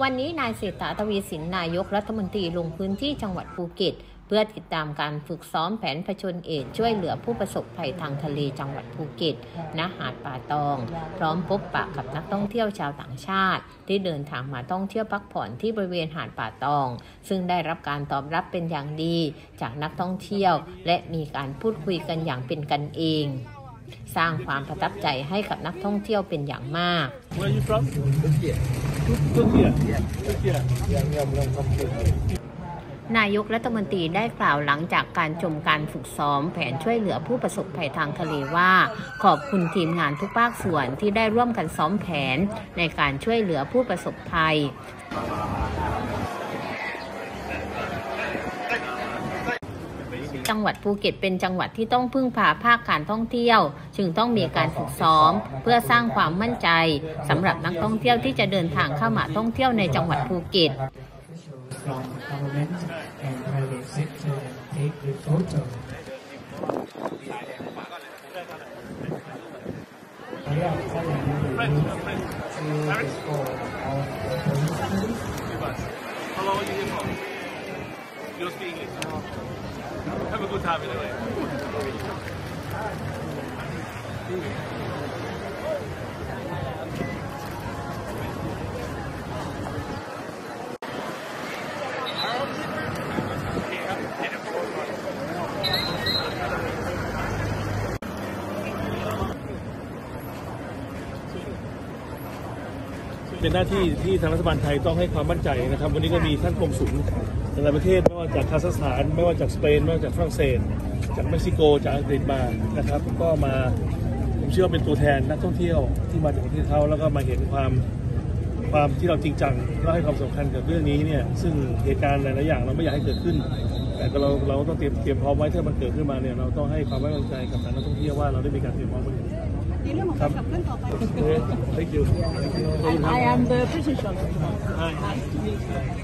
วันนี้นายเศรษฐาทวีสินนายกรัฐมนตรีลงพื้นที่จังหวัดภูเก็ต เพื่อติดตามการฝึกซ้อมแผนผชนเอดช่วยเหลือผู้ประสบภัยทางทะเลจังหวัดภูเก็ตณหาดป่าตอง พร้อมพบปะกับนักท่องเที่ยวชาวต่างชาติ ที่เดินทางมาท่องเที่ยวพักผ่อนที่บริเวณหาดป่าตอง ซึ่งได้รับการตอบรับเป็นอย่างดีจากนักท่องเที่ยว และมีการพูดคุยกันอย่างเป็นกันเอง สร้างความประทับใจให้กับนักท่องเที่ยวเป็นอย่างมาก Where are you from? นายกรัฐมนตรีได้กล่าวหลังจากการชมการฝึกซ้อมแผนช่วยเหลือผู้ประสบภัยทางทะเลว่า ขอบคุณทีมงานทุกภาคส่วนที่ได้ร่วมกันซ้อมแผนในการช่วยเหลือผู้ประสบภัย จังหวัดภูเก็ตเป็นจังหวัดที่ต้องพึ่งพาภาคการท่องเที่ยว จึงต้องมีการฝึกซ้อม เพื่อสร้างความมั่นใจสำหรับนักท่องเที่ยวที่จะเดินทางเข้ามาท่องเที่ยวในจังหวัดภูเก็ต from government and private sector take the photo. ขออนุญาตท่านน You speak English. Have a good time anyway. เป็นหน้าที่ที่ทางรัฐบาลไทยต้องให้ความมั่นใจนะครับ วันนี้ก็มีท่านกงสุล แต่ละประเทศไม่ว่าจากคาซัคสถาน ไม่ว่าจากสเปนไม่ว่าจากฝรั่งเศส จากเม็กซิโกจากอังกฤษมานะครับ ก็มาผมเชื่อว่าเป็นตัวแทนนักท่องเที่ยวที่มาจากประเทศเขาแล้วก็มาเห็นความความที่เราจริงจังและให้ความสำคัญกับเรื่องนี้เนี่ยซึ่งเหตุการณ์หลายๆอย่างเราไม่อยากให้เกิดขึ้น แต่ก็เราเราต้องเตรียมเตรียมพร้อมไว้ถ้ามันเกิดขึ้นมาเนี่ยเราต้องให้ความไว้วางใจกับทางนักท่องเที่ยวว่าเราได้มีการเตรียมพร้อมไว้ในเรื่องของการขับเคลื่อนต่อไป Thank you. Thank you. I am the British one. Hi.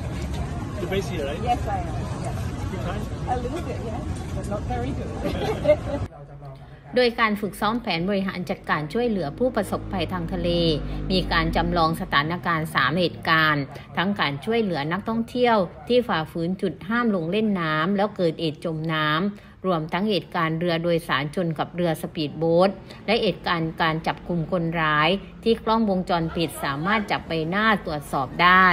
You're based here, right? Yes, I am. Good time? A little bit, yes, but not very good. โดยการฝึกซ้อมแผนบริหารจัดการช่วยเหลือผู้ประสบภัยทางทะเล มีการจำลองสถานการณ์ 3 เหตุการณ์ ทั้งการช่วยเหลือนักท่องเที่ยวที่ฝ่าฝืนจุดห้ามลงเล่นน้ำแล้วเกิดเหตุจมน้ำรวมทั้งเหตุการณ์เรือโดยสารชนกับเรือสปีดโบ๊ทและเหตุการณ์การจับกลุ่มคนร้าย ที่กล้องวงจรปิดสามารถจับใบหน้าตรวจสอบได้